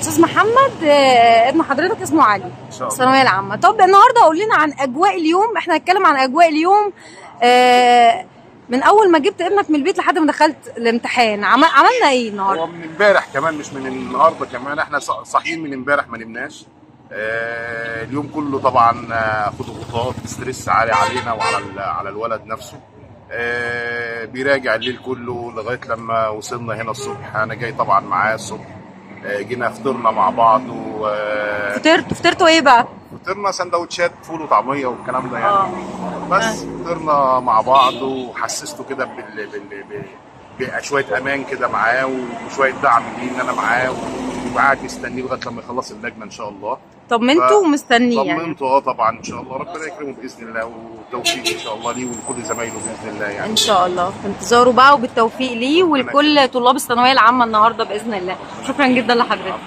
أستاذ محمد آه، ابن حضرتك اسمه علي. إن شاء الله. الثانوية العامة. طب النهارده قول لنا عن أجواء اليوم. إحنا هنتكلم عن أجواء اليوم. آه، من أول ما جبت ابنك من البيت لحد ما دخلت الامتحان. عم- عملنا إيه النهارده؟ هو من امبارح كمان مش من النهارده كمان. إحنا صاحيين من امبارح ما نمناش. آه اليوم كله طبعا ضغوطات ستريس عالي علينا وعلى على الولد نفسه. بيراجع الليل كله لغاية لما وصلنا هنا الصبح. أنا جاي طبعا معاه الصبح. جينا فطرنا مع بعض وفطرنا فطرت فطرتوا إيه بقى؟ سندوتشات فول وطعمية والكلام ده يعني. آه. بس فطرنا مع بعض وحسسته كده بال... بال... بال... بشوية أمان كده معاه وشوية دعم ليه ان أنا معاه وقاعد مستنيه لغاية لما يخلص اللجنة إن شاء الله. طمنتوا ومستنية يعني. طمنته آه طبعا إن شاء الله. ربنا يكرمه بإذن الله والتوفيق إن شاء الله ليه ولكل زمايله بإذن الله يعني. إن شاء الله. في انتظاره بقى وبالتوفيق ليه ولكل طلاب الثانوية العامة النهارده بإذن الله. شكرا جدا لحضرتك.